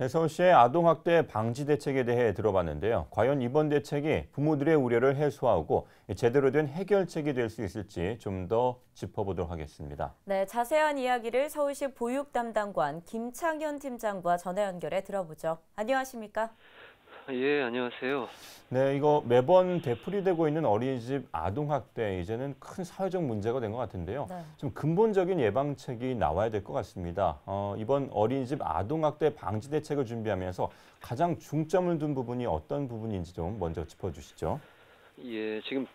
네, 서울시의 아동학대 방지 대책에 대해 들어봤는데요. 과연 이번 대책이 부모들의 우려를 해소하고 제대로 된 해결책이 될 수 있을지 좀 더 짚어보도록 하겠습니다. 네, 자세한 이야기를 서울시 보육 담당관 김창현 팀장과 전화 연결해 들어보죠. 안녕하십니까? 예, 안녕하세요. 네, 이거 매번 되풀이되고 있는 어린이집 아동학대 이제는 큰 사회적 문제가 된 것 같은데요. 네. 좀 근본적인 예방책이 나와야 될 것 같습니다. 어, 이번 어린이집 아동학대 방지 대책을 준비하면서 가장 중점을 둔 부분이 어떤 부분인지 좀 먼저 짚어주시죠. 예, 지금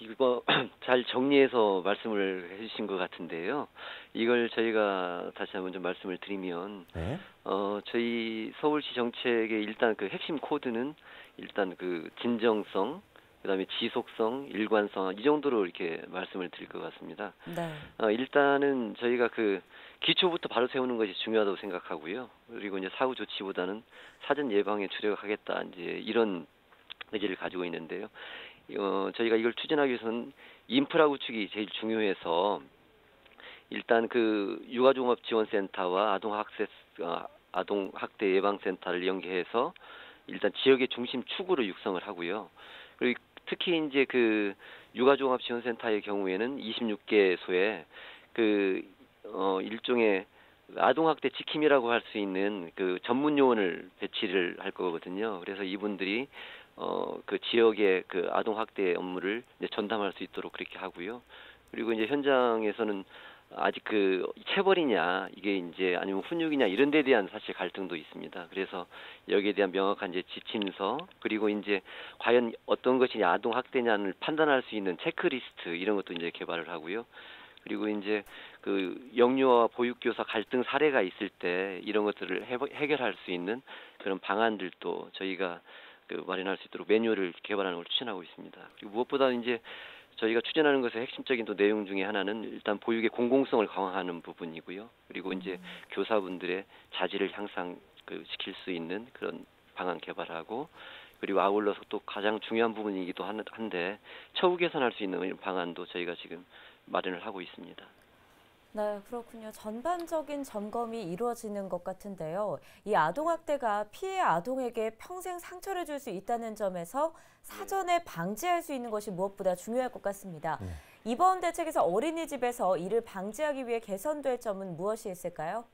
이거 잘 정리해서 말씀을 해주신 것 같은데요. 이걸 저희가 다시 한번 좀 말씀을 드리면, 네? 어, 저희 서울시 정책의 일단 그 핵심 코드는 일단 그 진정성, 그다음에 지속성, 일관성 이 정도로 이렇게 말씀을 드릴 것 같습니다. 네. 어, 일단은 저희가 그 기초부터 바로 세우는 것이 중요하다고 생각하고요. 그리고 이제 사후 조치보다는 사전 예방에 주력하겠다 이제 이런 의지를 가지고 있는데요. 어, 저희가 이걸 추진하기 위해서는 인프라 구축이 제일 중요해서 일단 그 육아종합지원센터와 아동학세 어, 아동학대 예방센터를 연계해서 일단 지역의 중심 축으로 육성을 하고요. 그리고 특히 이제 그 육아종합지원센터의 경우에는 26개소에 그 어, 일종의 아동학대 지킴이라고 할 수 있는 그 전문 요원을 배치를 할 거거든요. 그래서 이분들이 어, 그 지역의 그 아동 학대 업무를 이제 전담할 수 있도록 그렇게 하고요. 그리고 이제 현장에서는 아직 그 체벌이냐 이게 이제 아니면 훈육이냐 이런 데 대한 사실 갈등도 있습니다. 그래서 여기에 대한 명확한 이제 지침서 그리고 이제 과연 어떤 것이 아동 학대냐를 판단할 수 있는 체크리스트 이런 것도 이제 개발을 하고요. 그리고 이제 그 영유아 보육교사 갈등 사례가 있을 때 이런 것들을 해결할 수 있는 그런 방안들도 저희가 그 마련할 수 있도록 매뉴얼을 개발하는 걸 추진하고 있습니다. 그리고 무엇보다 이제 저희가 추진하는 것의 핵심적인 또 내용 중에 하나는 일단 보육의 공공성을 강화하는 부분이고요. 그리고 이제 음. 교사분들의 자질을 향상 그 시킬 수 있는 그런 방안 개발하고 그리고 아울러서 또 가장 중요한 부분이기도 한데 처우 개선할 수 있는 방안도 저희가 지금 마련을 하고 있습니다. 네, 그렇군요. 전반적인 점검이 이루어지는 것 같은데요. 이 아동학대가 피해 아동에게 평생 상처를 줄 수 있다는 점에서 사전에 방지할 수 있는 것이 무엇보다 중요할 것 같습니다. 네. 이번 대책에서 어린이집에서 이를 방지하기 위해 개선될 점은 무엇이 있을까요?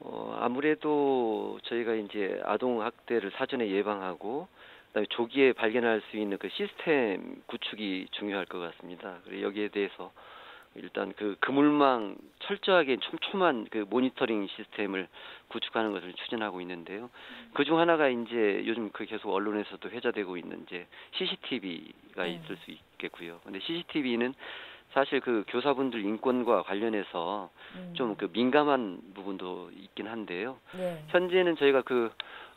어, 아무래도 저희가 이제 아동학대를 사전에 예방하고 그다음에 조기에 발견할 수 있는 그 시스템 구축이 중요할 것 같습니다. 그리고 여기에 대해서 일단 그 그물망 철저하게 촘촘한 그 모니터링 시스템을 구축하는 것을 추진하고 있는데요. 그 중 하나가 이제 요즘 그 계속 언론에서도 회자되고 있는 이제 CCTV가 네. 있을 수 있겠고요. 근데 CCTV는 사실 그 교사분들 인권과 관련해서 음. 좀그 민감한 부분도 있긴 한데요. 네. 현재는 저희가 그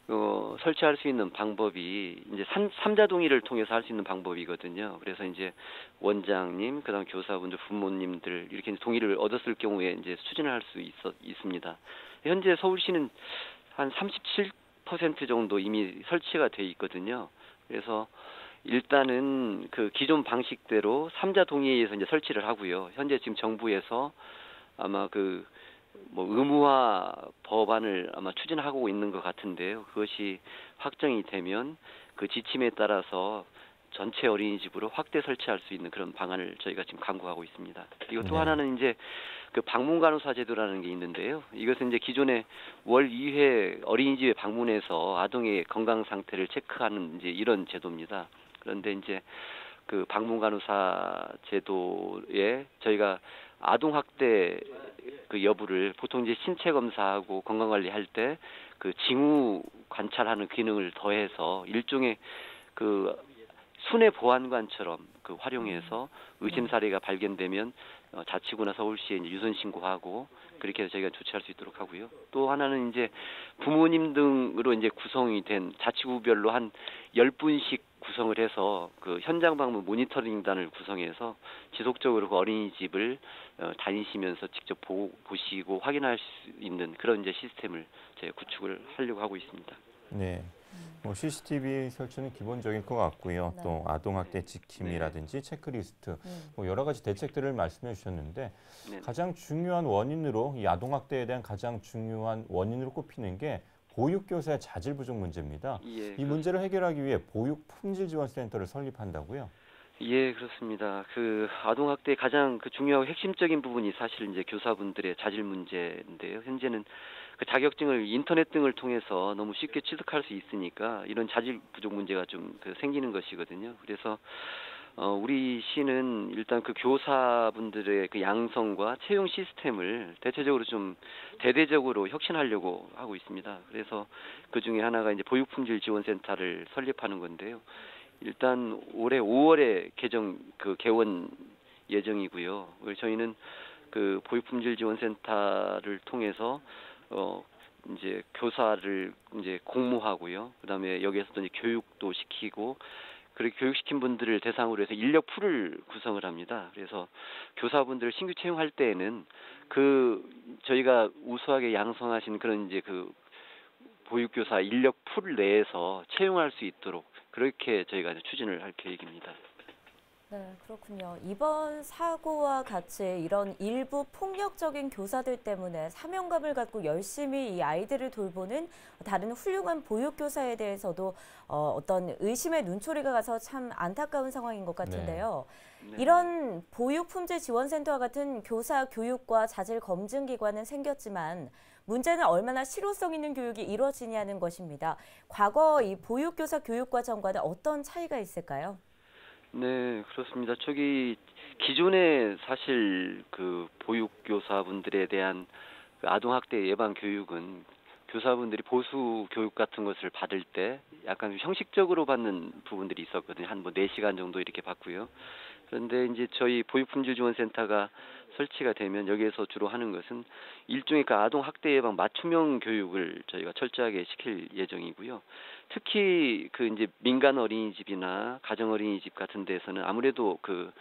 어, 설치할 수 있는 방법이 이제 삼, 삼자 동의를 통해서 할 수 있는 방법이거든요. 그래서 이제 원장님, 그다음 교사분들, 부모님들 이렇게 동의를 얻었을 경우에 이제 추진을 할 수 있어 있습니다. 현재 서울시는 한 37% 정도 이미 설치가 돼 있거든요. 그래서 일단은 그 기존 방식대로 삼자 동의에 의해서 이제 설치를 하고요. 현재 지금 정부에서 아마 그 뭐 의무화 법안을 아마 추진하고 있는 것 같은데요. 그것이 확정이 되면 그 지침에 따라서 전체 어린이집으로 확대 설치할 수 있는 그런 방안을 저희가 지금 강구하고 있습니다. 그리고 또 네. 하나는 이제 그 방문 간호사 제도라는 게 있는데요. 이것은 이제 기존에 월 2회 어린이집에 방문해서 아동의 건강 상태를 체크하는 이제 이런 제도입니다. 그런데 이제 그 방문 간호사 제도에 저희가 아동 학대 그 여부를 보통 이제 신체 검사하고 건강 관리할 때 그 징후 관찰하는 기능을 더해서 일종의 그 순회 보안관처럼 그 활용해서 의심 사례가 발견되면 어, 자치구나 서울시에 이제 유선 신고하고 그렇게 해서 저희가 조치할 수 있도록 하고요. 또 하나는 이제 부모님 등으로 이제 구성이 된 자치구별로 한 열분씩 구성을 해서 그 현장 방문 모니터링단을 구성해서 지속적으로 그 어린이집을 어, 다니시면서 직접 보, 보시고 확인할 수 있는 그런 이제 시스템을 저희 구축을 하려고 하고 있습니다. 네. 뭐 CCTV 설치는 기본적인 것 같고요. 네. 또 아동 학대 지킴이라든지 체크리스트, 음. 뭐 여러 가지 대책들을 말씀해 주셨는데 네. 가장 중요한 원인으로 이 아동 학대에 대한 가장 중요한 원인으로 꼽히는 게 보육교사의 자질 부족 문제입니다. 예, 이 문제를 해결하기 위해 보육 품질 지원 센터를 설립한다고요. 예, 그렇습니다. 그 아동학대의 가장 그 중요하고 핵심적인 부분이 사실 이제 교사분들의 자질 문제인데요. 현재는 그 자격증을 인터넷 등을 통해서 너무 쉽게 취득할 수 있으니까 이런 자질 부족 문제가 좀 그 생기는 것이거든요. 그래서 어, 우리 시는 일단 그 교사분들의 그 양성과 채용 시스템을 대체적으로 좀 대대적으로 혁신하려고 하고 있습니다. 그래서 그 중에 하나가 이제 보육품질 지원센터를 설립하는 건데요. 일단 올해 5월에 개정 그 개원 예정이고요. 저희는 그 보육품질 지원센터를 통해서 어 이제 교사를 이제 공모하고요. 그다음에 여기에서도 이제 교육도 시키고 그렇게 교육시킨 분들을 대상으로 해서 인력 풀을 구성을 합니다. 그래서 교사분들을 신규 채용할 때에는 그 저희가 우수하게 양성하신 그런 이제 그 보육교사 인력 풀 내에서 채용할 수 있도록 그렇게 저희가 추진을 할 계획입니다. 네, 그렇군요. 이번 사고와 같이 이런 일부 폭력적인 교사들 때문에 사명감을 갖고 열심히 이 아이들을 돌보는 다른 훌륭한 보육교사에 대해서도 어, 어떤 의심의 눈초리가 가서 참 안타까운 상황인 것 같은데요. 네. 이런 보육품질 지원센터와 같은 교사 교육과 자질 검증 기관은 생겼지만 문제는 얼마나 실효성 있는 교육이 이루어지냐는 것입니다. 과거 이 보육교사 교육과정과는 어떤 차이가 있을까요? 네, 그렇습니다. 저기 기존에 사실 그 보육교사분들에 대한 그 아동학대 예방 교육은 교사분들이 보수 교육 같은 것을 받을 때 약간 형식적으로 받는 부분들이 있었거든요. 한뭐 4시간 정도 이렇게 받고요. 그런데 이제 저희 보육품질지원센터가 설치가 되면 여기에서 주로 하는 것은 일종의 그 아동 학대 예방 맞춤형 교육을 저희가 철저하게 시킬 예정이고요. 특히 그 이제 민간 어린이집이나 가정 어린이집 같은 데서는 아무래도 그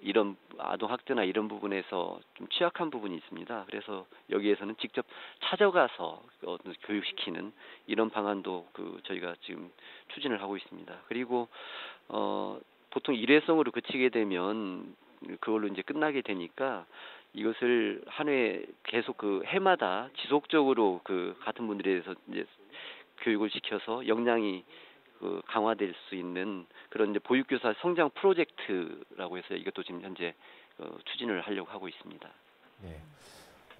이런 아동 학대나 이런 부분에서 좀 취약한 부분이 있습니다. 그래서 여기에서는 직접 찾아가서 어, 교육시키는 이런 방안도 그 저희가 지금 추진을 하고 있습니다. 그리고 어 보통 일회성으로 그치게 되면 그걸로 이제 끝나게 되니까 이것을 한 해 계속 그 해마다 지속적으로 그 같은 분들에 대해서 이제 교육을 시켜서 역량이 그 강화될 수 있는 그런 이제 보육교사 성장 프로젝트라고 해서 이것도 지금 현재 어, 추진을 하려고 하고 있습니다. 예.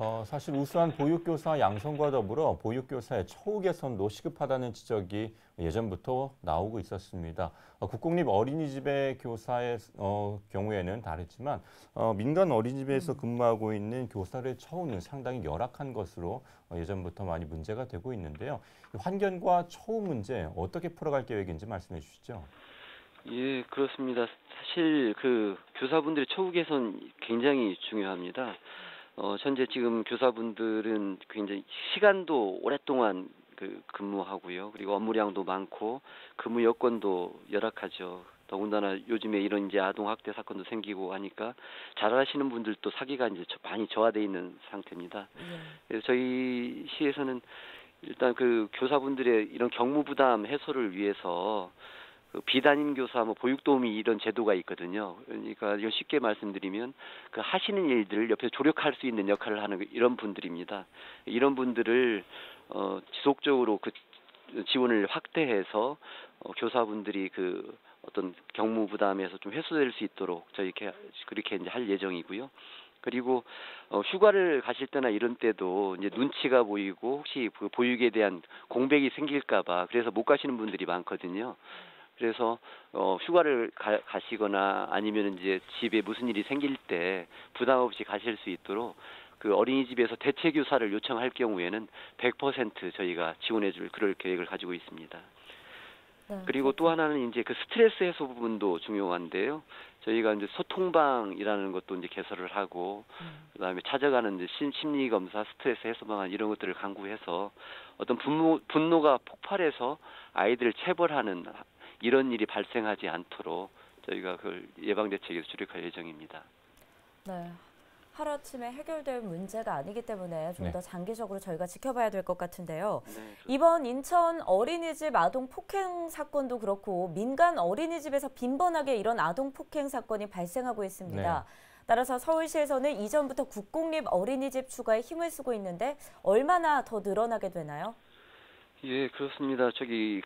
어, 사실 우수한 보육교사 양성과 더불어 보육교사의 처우 개선도 시급하다는 지적이 예전부터 나오고 있었습니다. 어, 국공립 어린이집의 교사의 어, 경우에는 다르지만 어, 민간 어린이집에서 근무하고 있는 교사의 처우는 상당히 열악한 것으로 어, 예전부터 많이 문제가 되고 있는데요. 환경과 처우 문제 어떻게 풀어갈 계획인지 말씀해 주시죠. 예, 그렇습니다. 사실 그 교사분들의 처우 개선 굉장히 중요합니다. 어, 현재 지금 교사분들은 굉장히 시간도 오랫동안 그 근무하고요. 그리고 업무량도 많고 근무 여건도 열악하죠. 더군다나 요즘에 이런 이제 아동 학대 사건도 생기고 하니까 잘하시는 분들도 사기가 이제 많이 저하돼 있는 상태입니다. 예. 그래서 저희 시에서는 일단 그 교사분들의 이런 경무 부담 해소를 위해서 그 비단임 교사 뭐 보육 도우미 이런 제도가 있거든요. 그러니까 쉽게 말씀드리면 그 하시는 일들을 옆에서 조력할 수 있는 역할을 하는 이런 분들입니다. 이런 분들을 어 지속적으로 그 지원을 확대해서 어 교사분들이 그 어떤 경무 부담에서 좀 해소될 수 있도록 저희 이렇게 그렇게 이제 할 예정이고요. 그리고 어 휴가를 가실 때나 이런 때도 이제 눈치가 보이고 혹시 그 보육에 대한 공백이 생길까봐 그래서 못 가시는 분들이 많거든요. 그래서 어 휴가를 가, 가시거나 아니면 이제 집에 무슨 일이 생길 때 부담 없이 가실 수 있도록 그 어린이집에서 대체 교사를 요청할 경우에는 100% 저희가 지원해 줄 그럴 계획을 가지고 있습니다. 네, 그리고 또 하나는 이제 그 스트레스 해소 부분도 중요한데요. 저희가 이제 소통방이라는 것도 이제 개설을 하고 음. 그다음에 찾아가는 이제 심, 심리 검사, 스트레스 해소 방안 이런 것들을 강구해서 어떤 분노 분노가 폭발해서 아이들을 체벌하는 이런 일이 발생하지 않도록 저희가 그걸 예방 대책에서 주력할 예정입니다. 네. 하루아침에 해결될 문제가 아니기 때문에 좀 네. 더 장기적으로 저희가 지켜봐야 될 것 같은데요. 네, 이번 인천 어린이집 아동 폭행 사건도 그렇고 민간 어린이집에서 빈번하게 이런 아동 폭행 사건이 발생하고 있습니다. 네. 따라서 서울시에서는 이전부터 국공립 어린이집 추가에 힘을 쓰고 있는데 얼마나 더 늘어나게 되나요? 예, 그렇습니다. 저기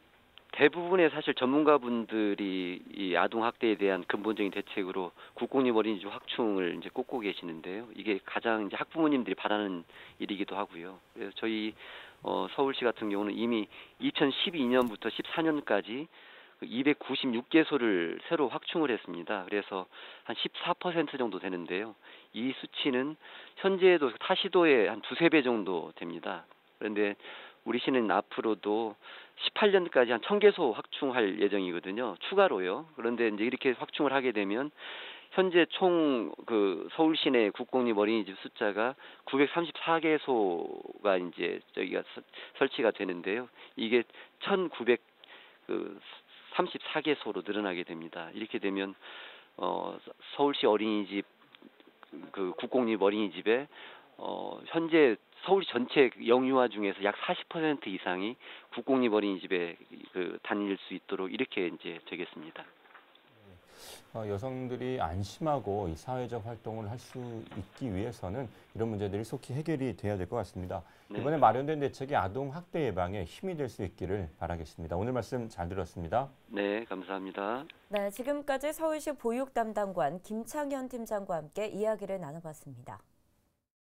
대부분의 사실 전문가분들이 이 아동 학대에 대한 근본적인 대책으로 국공립 어린이집 확충을 이제 꼽고 계시는데요. 이게 가장 이제 학부모님들이 바라는 일이기도 하고요. 그래서 저희 어, 서울시 같은 경우는 이미 2012년부터 14년까지 296개소를 새로 확충을 했습니다. 그래서 한 14% 정도 되는데요. 이 수치는 현재도 타시도의 한 두세 배 정도 됩니다. 그런데 우리 시는 앞으로도 18년까지 한 1000개소 확충할 예정이거든요. 추가로요. 그런데 이제 이렇게 확충을 하게 되면 현재 총 그 서울 시내 국공립 어린이집 숫자가 934개소가 이제 저기가 서- 설치가 되는데요. 이게 1900그 34개소로 늘어나게 됩니다. 이렇게 되면 어 서울시 어린이집 그 국공립 어린이집에 어 현재 서울 전체 영유아 중에서 약 40% 이상이 국공립 어린이집에 그 다닐 수 있도록 이렇게 이제 되겠습니다. 어, 여성들이 안심하고 이 사회적 활동을 할 수 있기 위해서는 이런 문제들이 속히 해결이 돼야 될 것 같습니다. 네. 이번에 마련된 대책이 아동 학대 예방에 힘이 될 수 있기를 바라겠습니다. 오늘 말씀 잘 들었습니다. 네, 감사합니다. 네, 지금까지 서울시 보육 담당관 김창현 팀장과 함께 이야기를 나눠봤습니다.